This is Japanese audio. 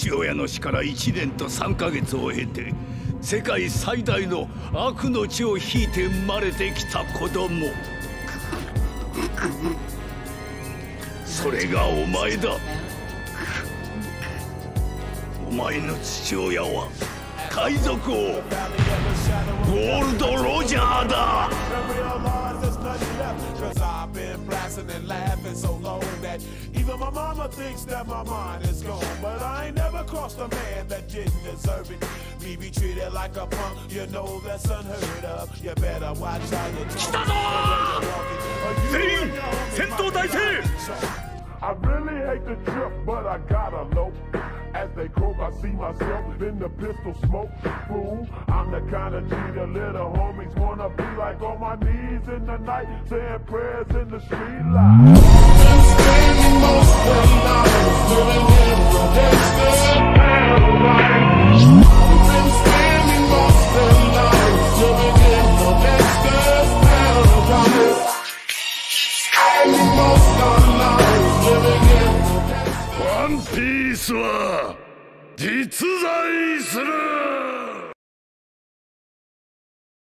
父親の死から1年と3ヶ月を経て世界最大の悪の血を引いて生まれてきた子供。それがお前だ。お前の父親は海賊王ゴールド・ロジャーだ。lost a man that didn't deserve it. Me be treated like a punk, you know that's unheard of. You better watch out your tongue. I really hate the trip, but I gotta low. As they croak, I see myself in the pistol smoke. Fool, I'm the kind of G the little homies wanna be like on my knees in the night, saying prayers in the street light. ンピースは実在する。